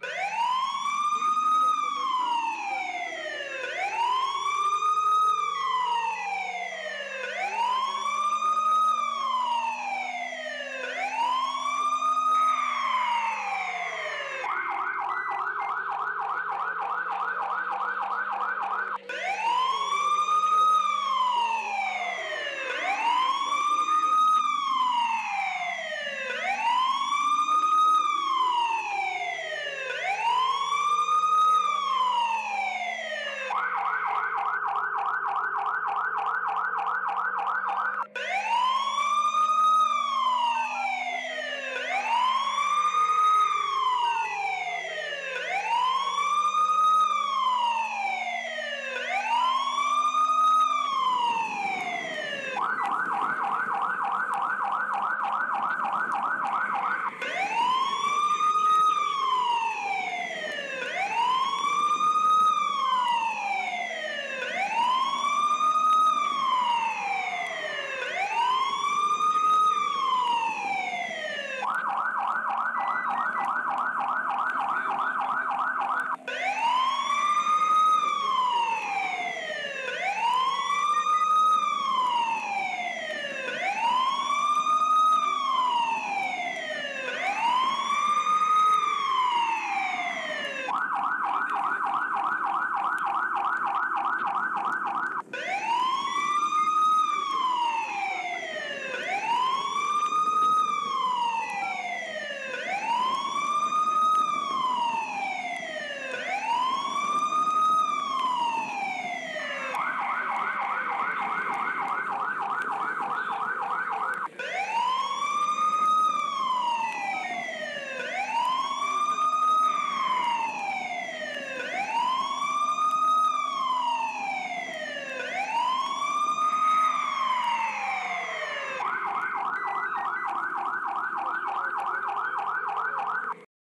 Bye.